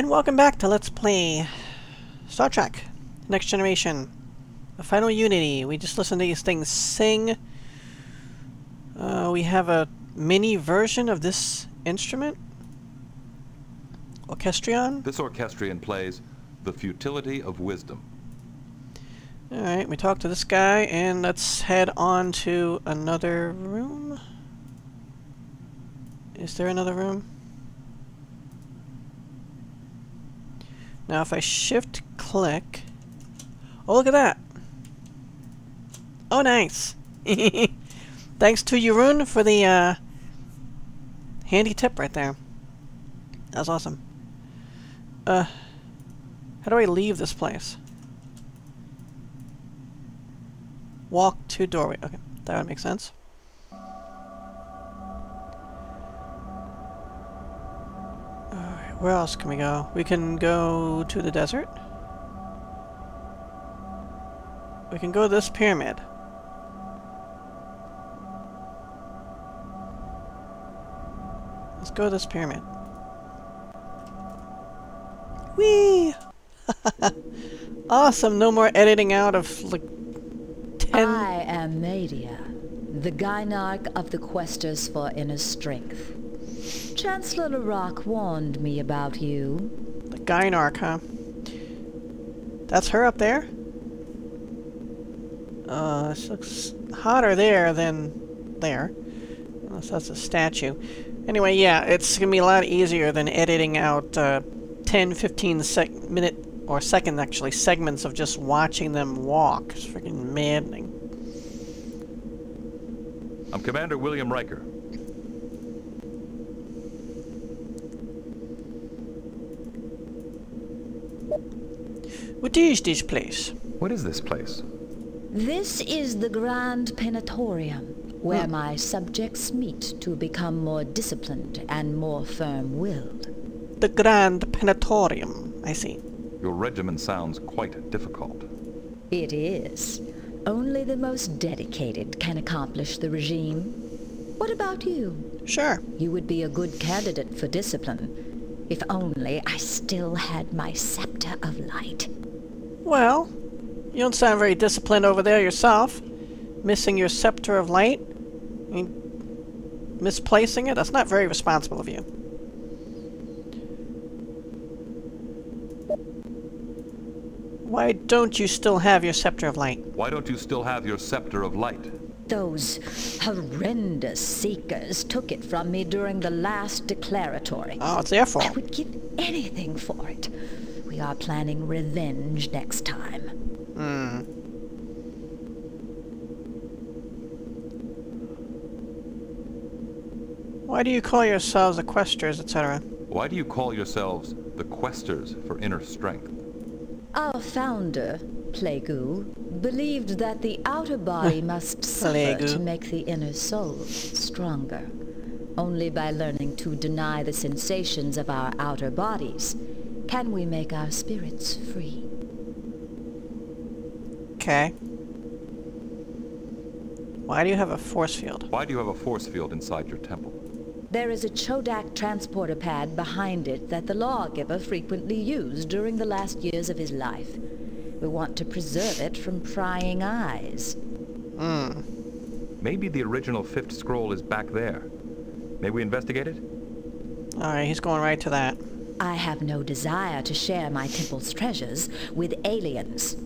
And welcome back to Let's Play Star Trek Next Generation. The Final Unity. We just listened to these things sing. Uh, we have a mini version of this instrument. Orchestrion. This orchestrion plays The Futility of Wisdom. Alright, we talked to this guy, and let's head on to another room. Is there another room? Now if I shift click... Oh, look at that! Oh, nice! Thanks to Yurun for the uh, handy tip right there. That was awesome. Uh, how do I leave this place? Walk to doorway. Okay, that would make sense. Where else can we go? We can go to the desert. We can go to this pyramid. Let's go to this pyramid. Whee! awesome, no more editing out of like ten I am Madia, the Gynarch of the Questers for Inner Strength. Chancellor Larock warned me about you. The Gynarch, huh? That's her up there? Uh, she looks hotter there than there. Unless that's a statue. Anyway, yeah, it's gonna be a lot easier than editing out uh, 10, 15 sec minute, or second actually, segments of just watching them walk. It's freaking maddening. I'm Commander William Riker. What is this place? What is this place? This is the Grand Penatorium, where Hmm. my subjects meet to become more disciplined and more firm-willed. The Grand Penatorium. I see. Your regimen sounds quite difficult. It is. Only the most dedicated can accomplish the regime. What about you? Sure. You would be a good candidate for discipline. If only I still had my scepter of light. Well, you don't sound very disciplined over there yourself. Missing your scepter of light? I mean, misplacing it? That's not very responsible of you. Why don't you still have your scepter of light? Why don't you still have your scepter of light? Those horrendous seekers took it from me during the last declaratory. Oh, it's their fault. I would give anything for it. We are planning revenge next time. Hmm. Why do you call yourselves equesters, etc.? Why do you call yourselves the Questers for Inner Strength? Our founder, Plagu, believed that the outer body must suffer to make the inner soul stronger. Only by learning to deny the sensations of our outer bodies can we make our spirits free. Okay. Why do you have a force field? Why do you have a force field inside your temple? There is a Chodak transporter pad behind it that the lawgiver frequently used during the last years of his life. We want to preserve it from prying eyes. Hmm. Maybe the original fifth scroll is back there. May we investigate it? Alright, he's going right to that. I have no desire to share my temple's treasures with aliens.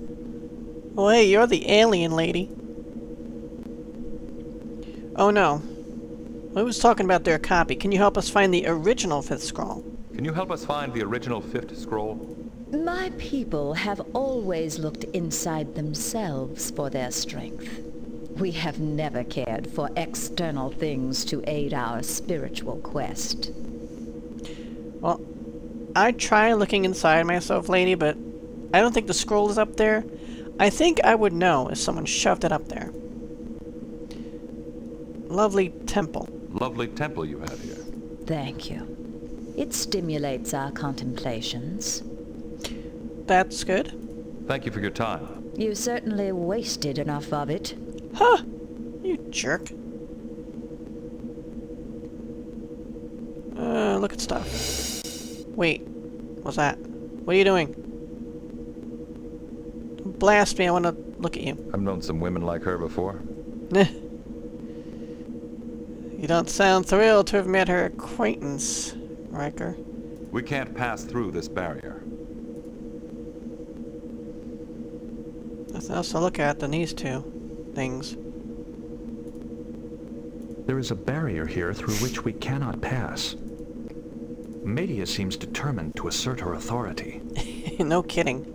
Oh, hey, you're the alien lady. Oh no. I was talking about their copy. Can you help us find the original fifth scroll? Can you help us find the original fifth scroll? My people have always looked inside themselves for their strength. We have never cared for external things to aid our spiritual quest. Well, I try looking inside myself, lady, but I don't think the scroll is up there. I think I would know if someone shoved it up there. Lovely temple. Lovely temple you have here. Thank you. It stimulates our contemplations. That's good. Thank you for your time. You certainly wasted enough of it. Huh! You jerk. Uh, look at stuff. Wait. What's that? What are you doing? Don't blast me, I want to look at you. I've known some women like her before. Eh. you don't sound thrilled to have met her acquaintance, Riker. We can't pass through this barrier. Nothing else to look at than these two things. There is a barrier here through which we cannot pass. Madia seems determined to assert her authority. no kidding.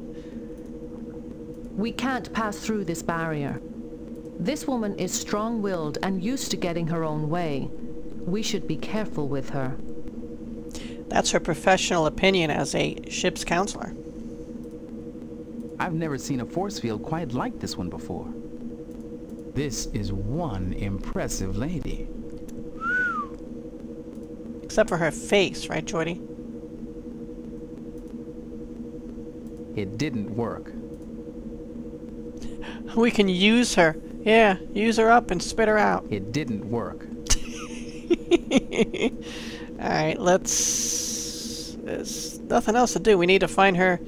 We can't pass through this barrier. This woman is strong-willed and used to getting her own way. We should be careful with her. That's her professional opinion as a ship's counselor. I've never seen a force field quite like this one before. This is one impressive lady. Except for her face, right, Geordi? It didn't work. We can use her. Yeah, use her up and spit her out. It didn't work. Alright, let's... There's nothing else to do. We need to find her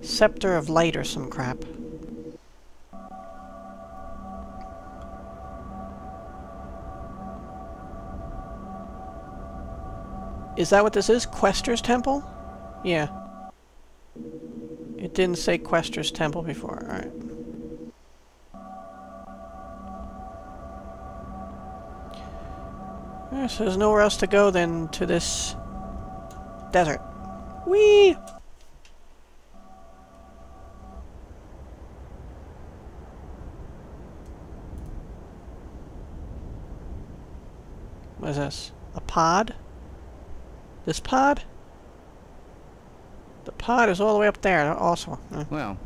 Scepter of Light or some crap. Is that what this is? Questor's Temple? Yeah. It didn't say Questor's Temple before. Alright. Yeah, so there's nowhere else to go than to this desert. Whee! What is this? A pod? This pod? The pod is all the way up there, also. Uh, Well,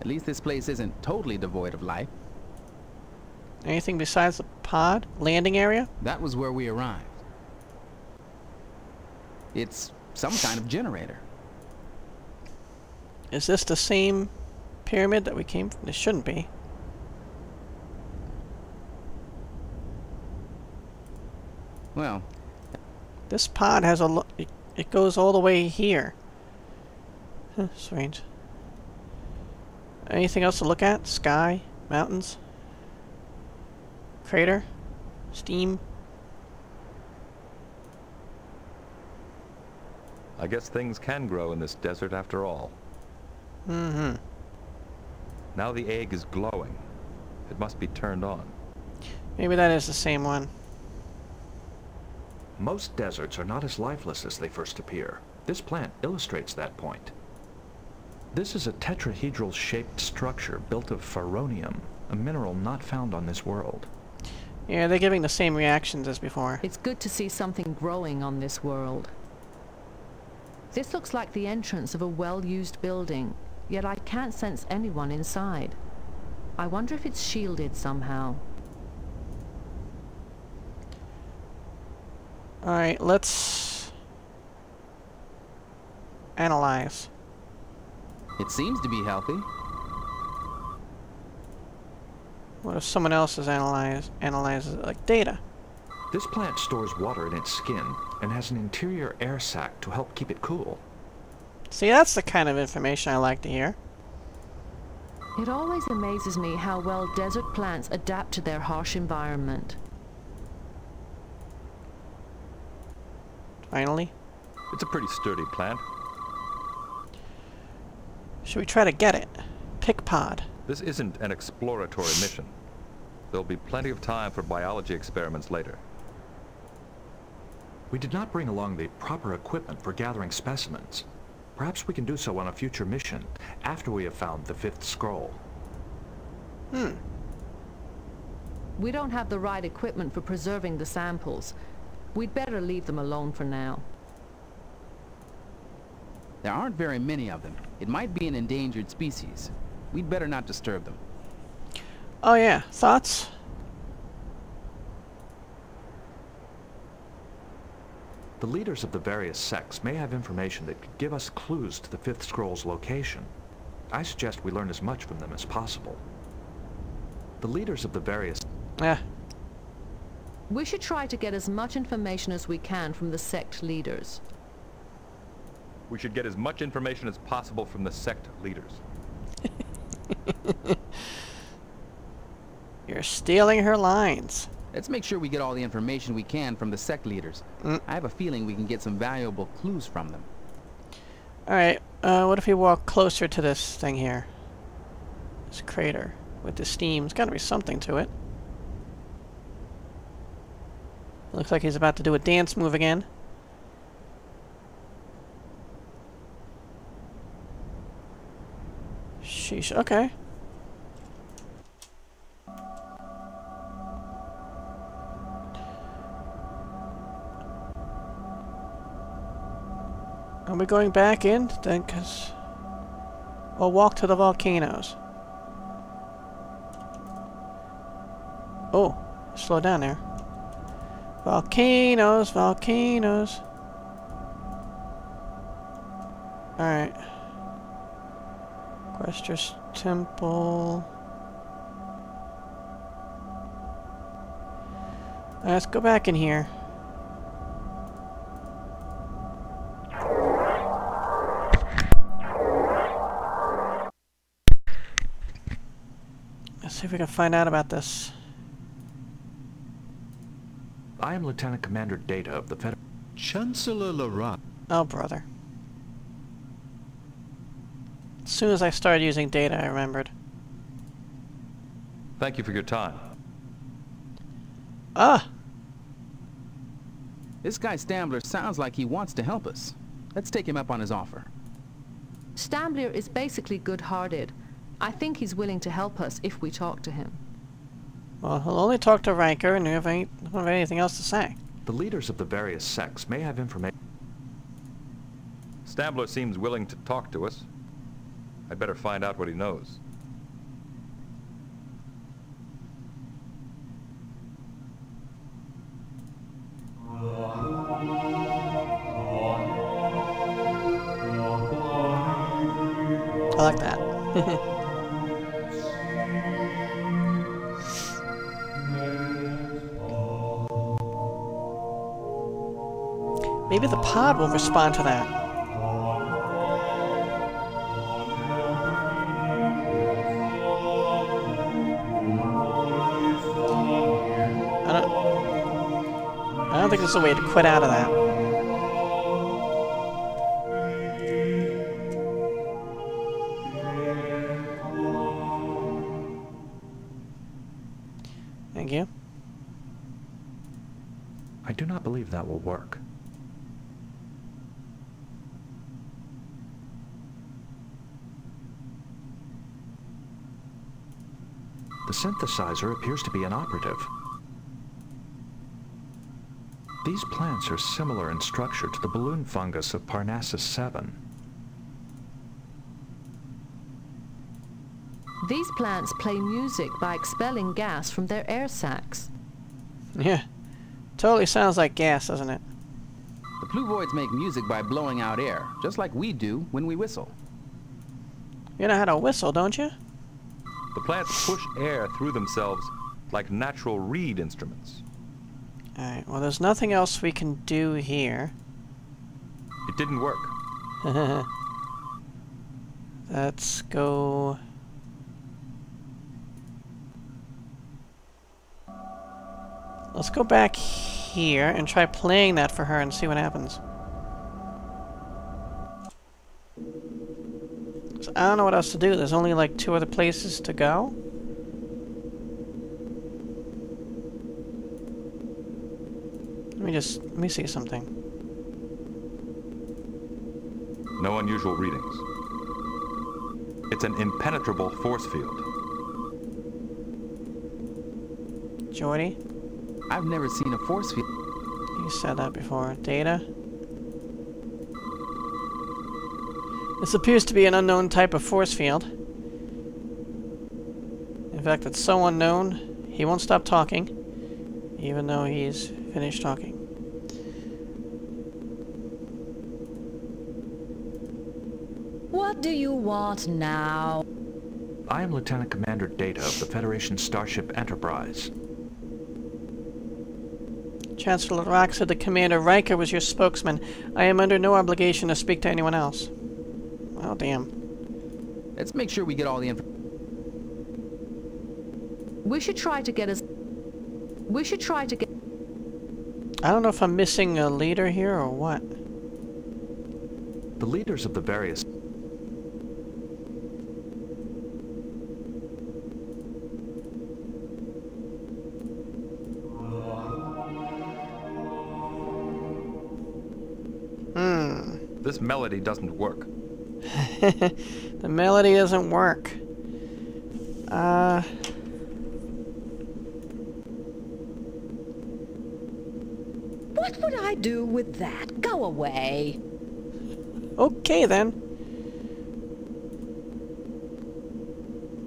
at least this place isn't totally devoid of life. anything besides the pod? Landing area? That was where we arrived. It's some kind of generator. Is this the same pyramid that we came from? This shouldn't be. Well, This pod has a lo it, it goes all the way here. Huh, strange. Anything else to look at? Sky? Mountains? Crater? Steam? I guess things can grow in this desert after all. Mm-hmm. Now the egg is glowing. It must be turned on. Maybe that is the same one. Most deserts are not as lifeless as they first appear. This plant illustrates that point. This is a tetrahedral-shaped structure built of ferronium, a mineral not found on this world. Yeah, they're giving the same reactions as before. It's good to see something growing on this world. This looks like the entrance of a well-used building, yet I can't sense anyone inside. I wonder if it's shielded somehow. Alright, let's... Analyze. it seems to be healthy. What if someone else has analyzed analyzes it like data? This plant stores water in its skin and has an interior air sac to help keep it cool. See, that's the kind of information I like to hear. It always amazes me how well desert plants adapt to their harsh environment. Finally. It's a pretty sturdy plant. Should we try to get it? Pick pod. This isn't an exploratory mission. There'll be plenty of time for biology experiments later. We did not bring along the proper equipment for gathering specimens. Perhaps we can do so on a future mission, after we have found the fifth scroll. Hmm. We don't have the right equipment for preserving the samples. We'd better leave them alone for now. There aren't very many of them. It might be an endangered species. We'd better not disturb them. Oh yeah, thoughts? The leaders of the various sects may have information that could give us clues to the fifth scroll's location. I suggest we learn as much from them as possible. The leaders of the various... Yeah. We should try to get as much information as we can from the sect leaders. We should get as much information as possible from the sect leaders. You're stealing her lines. Let's make sure we get all the information we can from the sect leaders. Mm. I have a feeling we can get some valuable clues from them. Alright, uh, what if we walk closer to this thing here? This crater with the steam. There's gotta be something to it. Looks like he's about to do a dance move again. Sheesh, okay. Are we going back in then? Cause we'll walk to the volcanoes. Oh, slow down there. Volcanoes, volcanoes. Alright. Questress Temple. Let's go back in here. Let's see if we can find out about this. I am Lieutenant Commander Data of the Federation. Chancellor Larat. Oh, brother. As soon as I started using data, I remembered. Thank you for your time. Ah! This guy Stambler sounds like he wants to help us. Let's take him up on his offer. Stambler is basically good-hearted. I think he's willing to help us if we talk to him. Well, he'll only talk to Riker and we have any, don't have anything else to say. The leaders of the various sects may have information. Stabler seems willing to talk to us. I'd better find out what he knows. Will respond to that. I don't... I don't think there's a way to quit out of that. Thank you. I do not believe that will work. The synthesizer appears to be inoperative. These plants are similar in structure to the balloon fungus of Parnassus 7. These plants play music by expelling gas from their air sacs. Yeah. Totally sounds like gas, doesn't it? The pluvoids make music by blowing out air, just like we do when we whistle. You know how to whistle, don't you? The plants push air through themselves like natural reed instruments. Alright, well there's nothing else we can do here. It didn't work. Let's go... Let's go back here and try playing that for her and see what happens. I don't know what else to do. There's only like two other places to go. Let me just, let me see something. No unusual readings. It's an impenetrable force field. Geordi, I've never seen a force field. you said that before. Data? This appears to be an unknown type of force field. In fact, it's so unknown, he won't stop talking, even though he's finished talking. What do you want now? I am Lieutenant Commander Data of the Federation Starship Enterprise. Chancellor Rock said the Commander Riker was your spokesman. I am under no obligation to speak to anyone else. Oh, damn. Let's make sure we get all the info. We should try to get us... We should try to get... I don't know if I'm missing a leader here or what. The leaders of the various Hmm. This melody doesn't work. the melody doesn't work. Uh... What would I do with that? Go away. Okay then.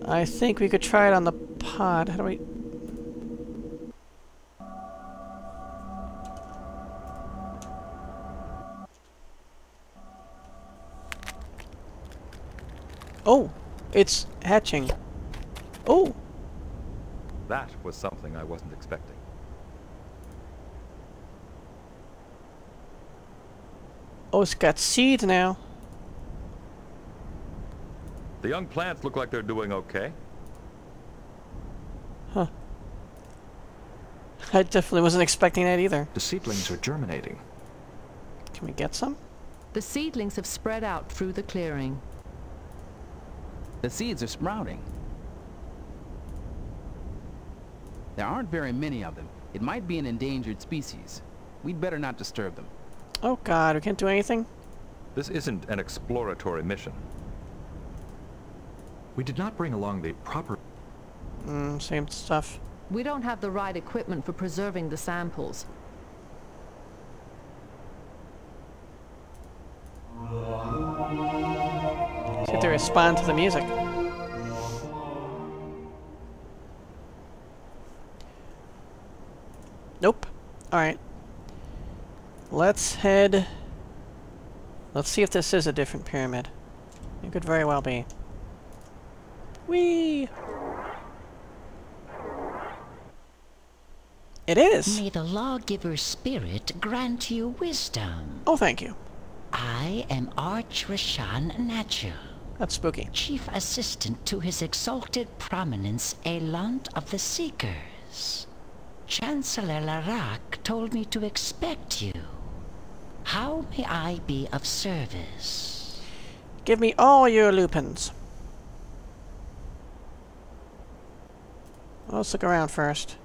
I think we could try it on the pod. How do we... It's hatching. Oh! That was something I wasn't expecting. Oh, it's got seeds now. The young plants look like they're doing okay. Huh. I definitely wasn't expecting that either. the seedlings are germinating. Can we get some? The seedlings have spread out through the clearing. The seeds are sprouting. There aren't very many of them. It might be an endangered species. We'd better not disturb them. Oh god, we can't do anything? This isn't an exploratory mission. We did not bring along the proper Mm, same stuff. We don't have the right equipment for preserving the samples. Respond to the music. Nope. Alright. Let's head... Let's see if this is a different pyramid. It could very well be. Whee! It is! May the lawgiver spirit grant you wisdom. Oh, thank you. I am Arch Rashan Natchel, That's spooky. chief assistant to his exalted prominence, Elant of the Seekers. Chancellor Larak told me to expect you. How may I be of service? Give me all your lupins. Let's look around first.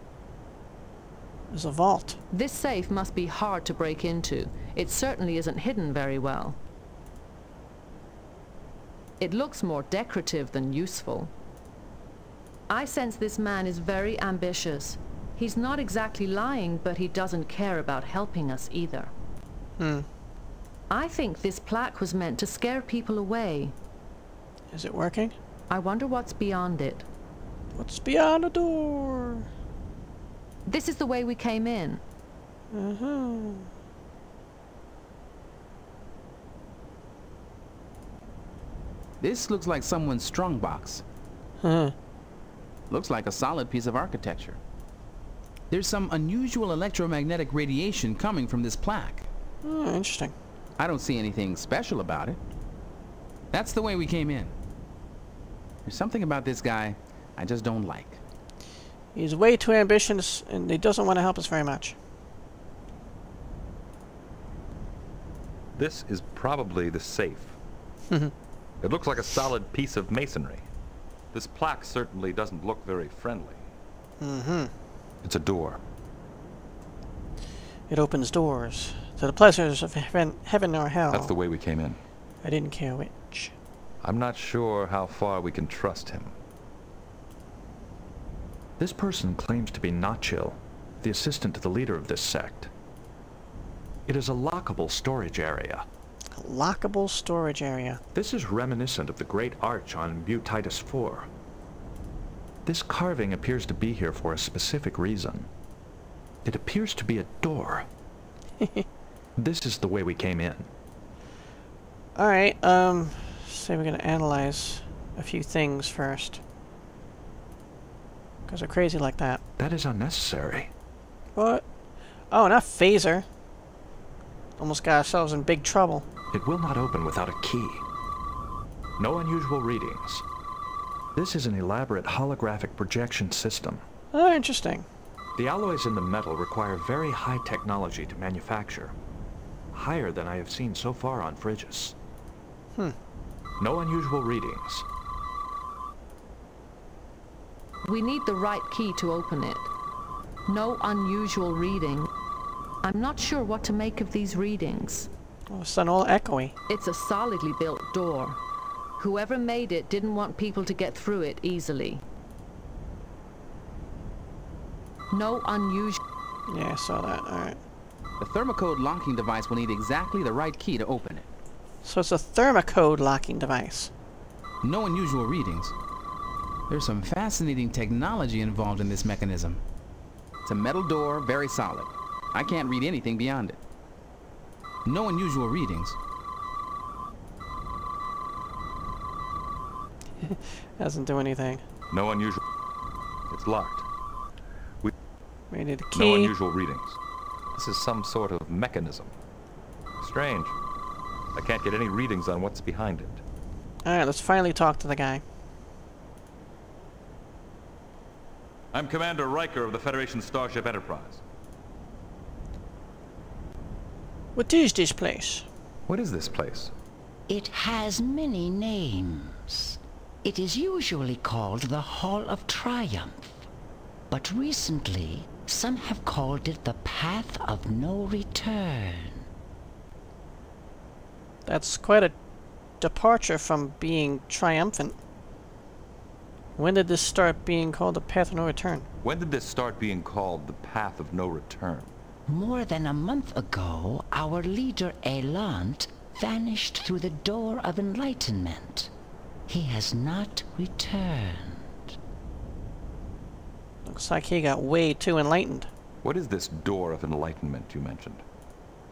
There's a vault. This safe must be hard to break into. It certainly isn't hidden very well. It looks more decorative than useful. I sense this man is very ambitious. He's not exactly lying, but he doesn't care about helping us either. Hmm. I think this plaque was meant to scare people away. Is it working? I wonder what's beyond it. What's beyond the door? This is the way we came in. Uh-huh. This looks like someone's strongbox. Huh. Looks like a solid piece of architecture. There's some unusual electromagnetic radiation coming from this plaque. Oh, interesting. I don't see anything special about it. That's the way we came in. There's something about this guy I just don't like. He's way too ambitious, and he doesn't want to help us very much. This is probably the safe. Mm-hmm. It looks like a solid piece of masonry. This plaque certainly doesn't look very friendly. Mm-hmm. It's a door. It opens doors to the pleasures of heaven, heaven or hell. That's the way we came in. I didn't care which. I'm not sure how far we can trust him. This person claims to be Notchill, the assistant to the leader of this sect. It is a lockable storage area. Lockable storage area. This is reminiscent of the Great Arch on Butte Titus IV. This carving appears to be here for a specific reason. It appears to be a door. this is the way we came in. Alright, um, say we're gonna analyze a few things first. Because they're crazy like that. That is unnecessary. What? Oh, not phaser. Almost got ourselves in big trouble. It will not open without a key. No unusual readings. This is an elaborate holographic projection system. Oh, interesting. The alloys in the metal require very high technology to manufacture. Higher than I have seen so far on Frigis. Hmm. No unusual readings. We need the right key to open it. No unusual reading. I'm not sure what to make of these readings. Oh, it's an all echoey. It's a solidly built door. Whoever made it didn't want people to get through it easily. No unusual... Yeah, I saw that. Alright. The thermocode locking device will need exactly the right key to open it. So it's a thermocode locking device. No unusual readings. There's some fascinating technology involved in this mechanism. It's a metal door, very solid. I can't read anything beyond it. No unusual readings. Doesn't do anything. No unusual. It's locked. We need a key. No unusual readings. This is some sort of mechanism. Strange. I can't get any readings on what's behind it. Alright, let's finally talk to the guy. I'm Commander Riker of the Federation Starship Enterprise. What is this place? What is this place? It has many names. It is usually called the Hall of Triumph. But recently, some have called it the Path of No Return. That's quite a departure from being triumphant. When did this start being called the Path of No Return? When did this start being called the Path of No Return? More than a month ago, our leader Elant vanished through the Door of Enlightenment. He has not returned. Looks like he got way too enlightened. What is this door of enlightenment you mentioned?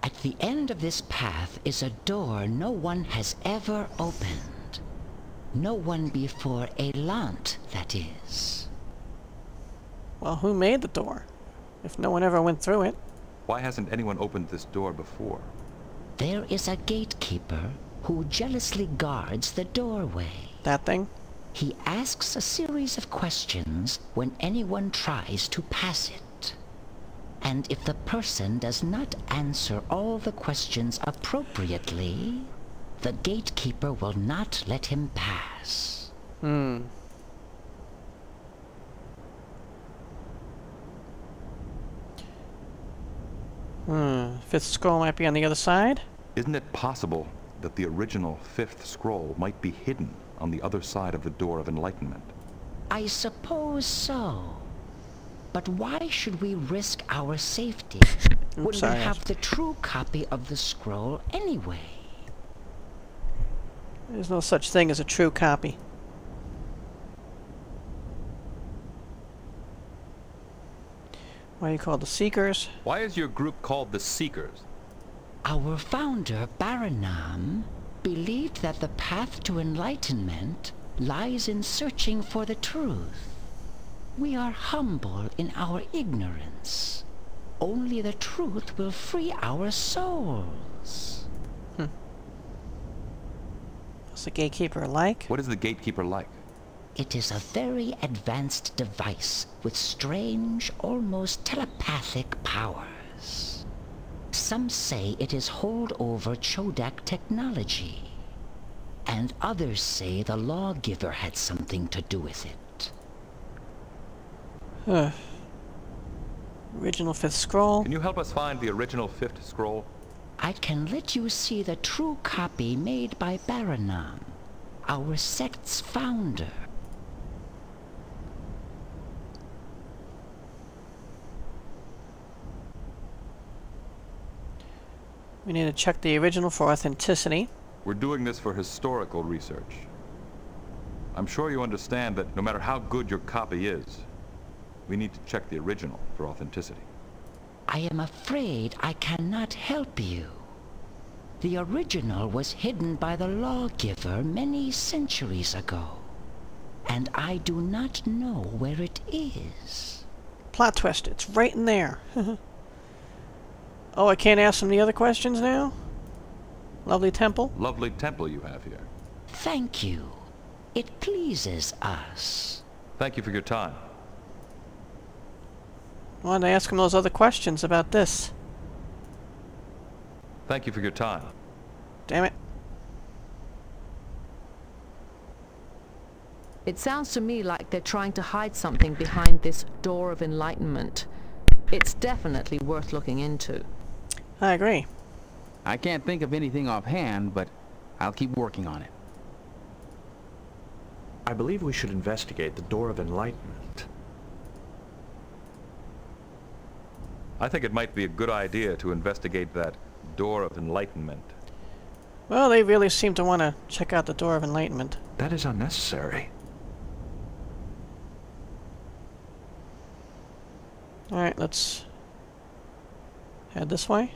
At the end of this path is a door no one has ever opened. No one before Elant, that is. Well, who made the door? If no one ever went through it. Why hasn't anyone opened this door before? There is a gatekeeper who jealously guards the doorway. That thing? He asks a series of questions when anyone tries to pass it. And if the person does not answer all the questions appropriately, the gatekeeper will not let him pass. Hmm. Hmm. Fifth scroll might be on the other side? Isn't it possible that the original fifth scroll might be hidden on the other side of the door of enlightenment? I suppose so. But why should we risk our safety when sorry, we have the true copy of the scroll anyway? There's no such thing as a true copy. Why are you called the Seekers? Why is your group called the Seekers? Our founder, Baranam, believed that the path to enlightenment lies in searching for the truth. We are humble in our ignorance. Only the truth will free our souls. Hmm. What's the gatekeeper like? What is the gatekeeper like? It is a very advanced device with strange, almost telepathic powers. Some say it is holdover Chodak technology. And others say the lawgiver had something to do with it. Huh. Original fifth scroll? Can you help us find the original fifth scroll? I can let you see the true copy made by Baranam, our sect's founder. We need to check the original for authenticity. We're doing this for historical research. I'm sure you understand that no matter how good your copy is, we need to check the original for authenticity. I am afraid I cannot help you. The original was hidden by the lawgiver many centuries ago. And I do not know where it is. Plot twist, it's right in there. Oh, I can't ask him the other questions now? Lovely temple? Lovely temple you have here. Thank you. It pleases us. Thank you for your time. I wanted to ask him those other questions about this. Thank you for your time. Damn it. It sounds to me like they're trying to hide something behind this door of enlightenment. It's definitely worth looking into. I agree. I can't think of anything offhand, but I'll keep working on it. I believe we should investigate the Door of Enlightenment. I think it might be a good idea to investigate that Door of Enlightenment. Well, they really seem to want to check out the Door of Enlightenment. That is unnecessary. Alright, let's head this way.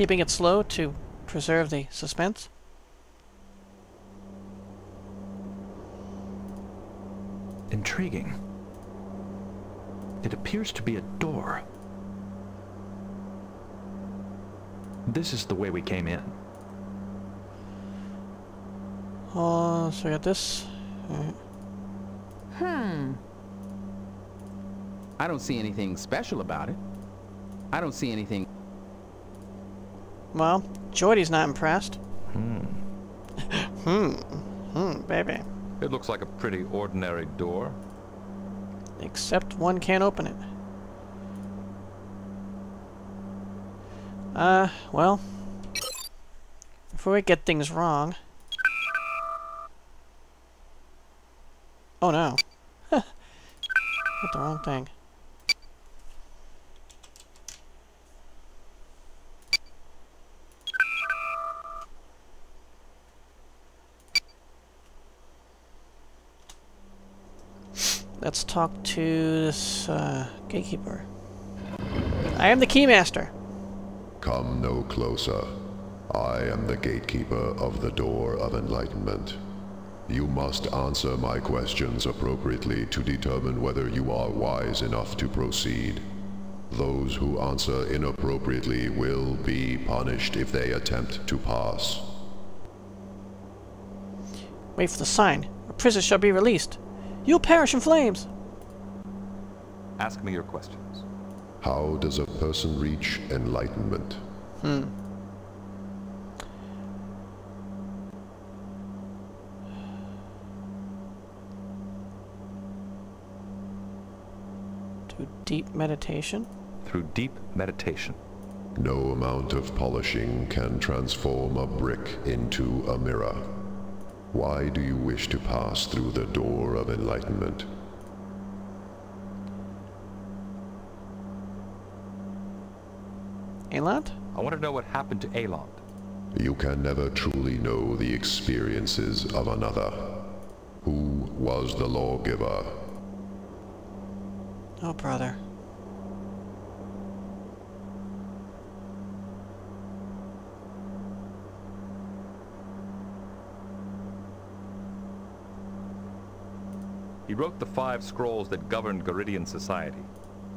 Keeping it slow to preserve the suspense. Intriguing. It appears to be a door. This is the way we came in. Oh, so we got this. Alright. Hmm. I don't see anything special about it. I don't see anything... Well, Geordi's not impressed. Hmm. Hmm. Hmm, baby. It looks like a pretty ordinary door. Except one can't open it. Uh, well. Before we get things wrong. Oh no. Hit the wrong thing. Let's talk to this uh, gatekeeper. I am the keymaster. Come no closer. I am the gatekeeper of the Door of Enlightenment. You must answer my questions appropriately to determine whether you are wise enough to proceed. Those who answer inappropriately will be punished if they attempt to pass. Wait for the sign. A prisoner shall be released. You'll perish in flames. Ask me your questions. How does a person reach enlightenment? Hmm. To deep meditation. Through deep meditation. No amount of polishing can transform a brick into a mirror. Why do you wish to pass through the door of enlightenment? Elant? I want to know what happened to Elant. You can never truly know the experiences of another. Who was the lawgiver? Oh, brother. He wrote the five scrolls that governed Garidian society.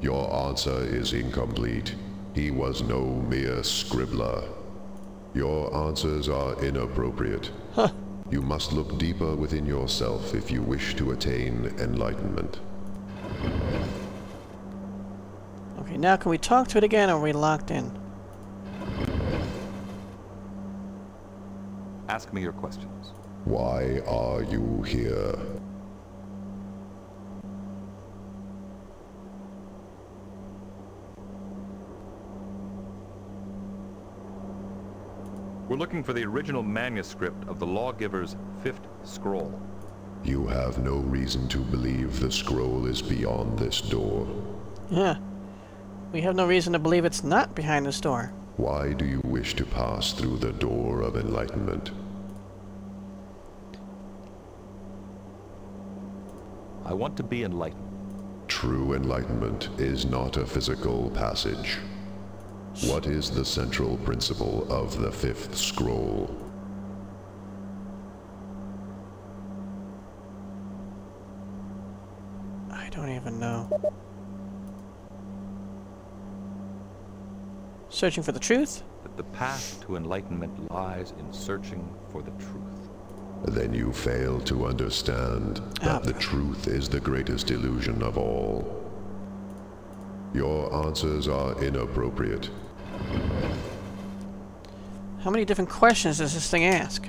Your answer is incomplete. He was no mere scribbler. Your answers are inappropriate. Huh. You must look deeper within yourself if you wish to attain enlightenment. Okay, now can we talk to it again or are we locked in? Ask me your questions. Why are you here? We're looking for the original manuscript of the lawgiver's fifth scroll. You have no reason to believe the scroll is beyond this door. Yeah. We have no reason to believe it's not behind this door. Why do you wish to pass through the door of enlightenment? I want to be enlightened. True enlightenment is not a physical passage. What is the central principle of the fifth scroll? I don't even know. Searching for the truth? That the path to enlightenment lies in searching for the truth. Then you fail to understand that Ah. the truth is the greatest illusion of all. Your answers are inappropriate. How many different questions does this thing ask?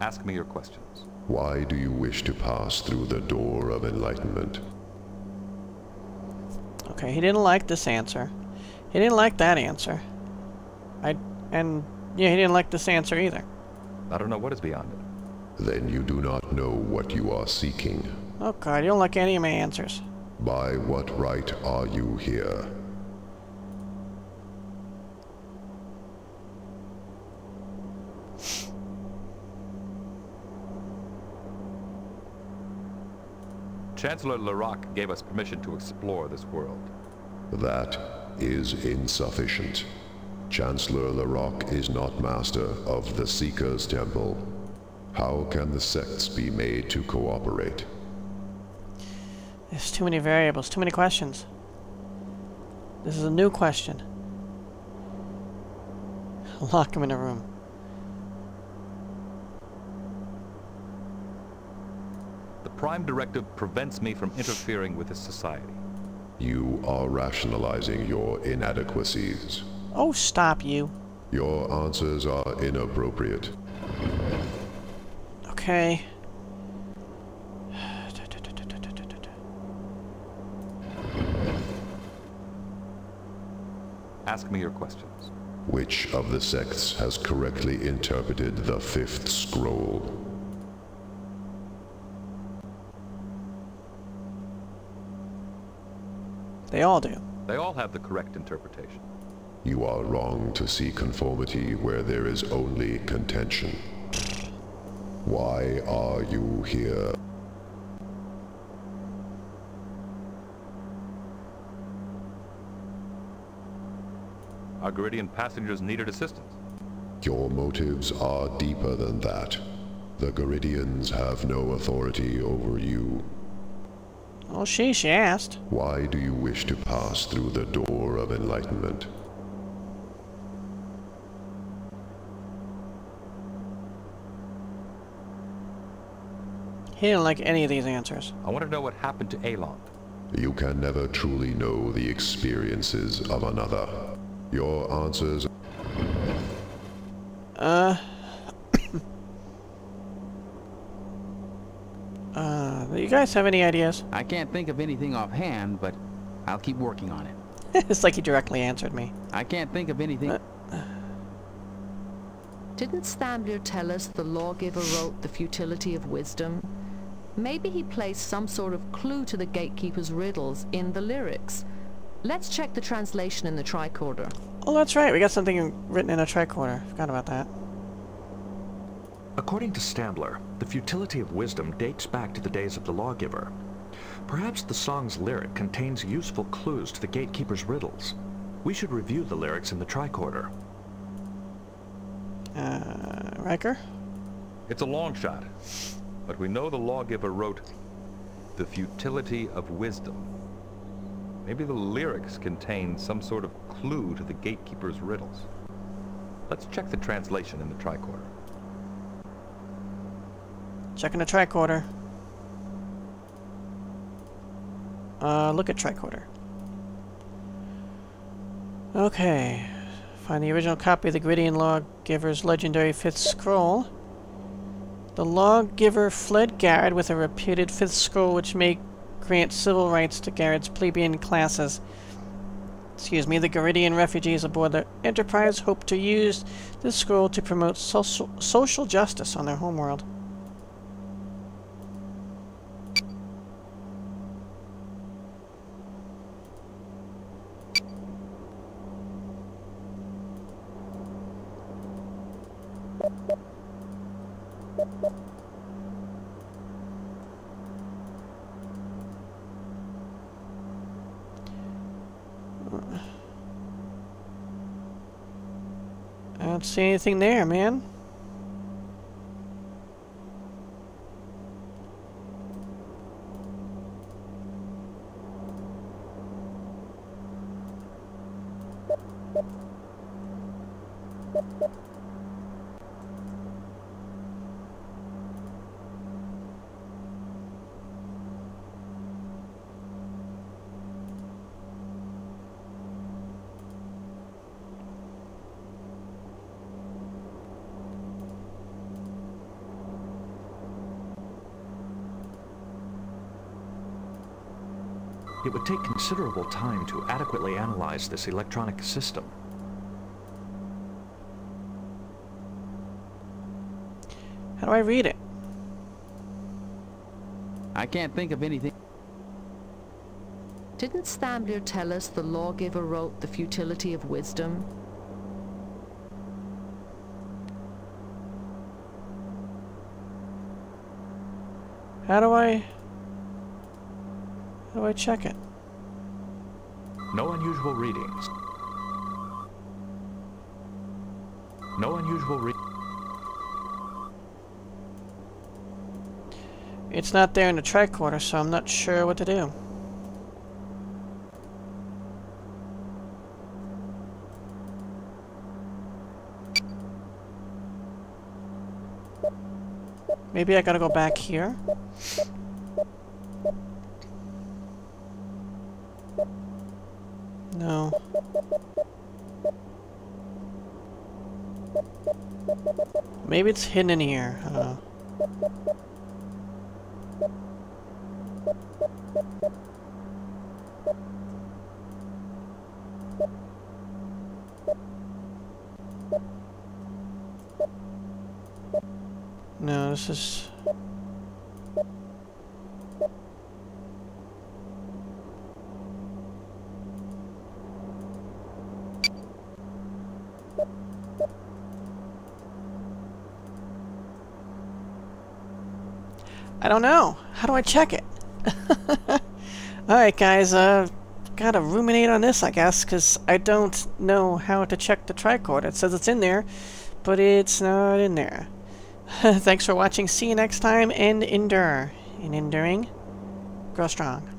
Ask me your questions. Why do you wish to pass through the door of enlightenment? Okay, he didn't like this answer. He didn't like that answer. I and yeah, he didn't like this answer either. I don't know what is beyond it. Then you do not know what you are seeking. Oh god, you don't like any of my answers. By what right are you here? Chancellor Larocque gave us permission to explore this world. That is insufficient. Chancellor Larocque is not master of the Seeker's Temple. How can the sects be made to cooperate? There's too many variables, too many questions. This is a new question. Lock him in a room. The Prime Directive prevents me from interfering with this society. You are rationalizing your inadequacies. Oh, stop you. Your answers are inappropriate. Okay. Ask me your questions. Which of the sects has correctly interpreted the fifth scroll? They all do. They all have the correct interpretation. You are wrong to see conformity where there is only contention. Why are you here? Our Garidian passengers needed assistance. Your motives are deeper than that. The Garidians have no authority over you. Oh, she, she asked. Why do you wish to pass through the door of enlightenment? He didn't like any of these answers. I want to know what happened to Alon. You can never truly know the experiences of another. Your answers Uh. uh, do you guys have any ideas? I can't think of anything offhand, but I'll keep working on it. it's like he directly answered me. I can't think of anything. Uh, Didn't Stambler tell us the lawgiver wrote the futility of wisdom? Maybe he placed some sort of clue to the gatekeeper's riddles in the lyrics. Let's check the translation in the tricorder. Oh, that's right. We got something written in a tricorder. Forgot about that. According to Stambler, the futility of wisdom dates back to the days of the lawgiver. Perhaps the song's lyric contains useful clues to the gatekeeper's riddles. We should review the lyrics in the tricorder. Uh, Riker? It's a long shot, but we know the lawgiver wrote the futility of wisdom. Maybe the lyrics contain some sort of clue to the gatekeeper's riddles. Let's check the translation in the tricorder. Checking the tricorder. Uh, look at tricorder. Okay. Find the original copy of the Garidian Lawgiver's legendary fifth scroll. The lawgiver fled Garid with a reputed fifth scroll which may grant civil rights to Garid's plebeian classes. Excuse me, the Garidian refugees aboard the Enterprise hope to use this scroll to promote social, social justice on their homeworld. See anything there, man. It would take considerable time to adequately analyze this electronic system. How do I read it? I can't think of anything. Didn't Stambler tell us the lawgiver wrote the futility of wisdom? How do I... Do I check it? No unusual readings. No unusual re- It's not there in the tricorder, so I'm not sure what to do. Maybe I gotta go back here? No. Maybe it's hidden in here. I don't know. No, this is... I don't know. How I check it? Alright guys, uh, gotta ruminate on this I guess, because I don't know how to check the tricorder. It says it's in there, but it's not in there. Thanks for watching, see you next time, and endure. In enduring, grow strong.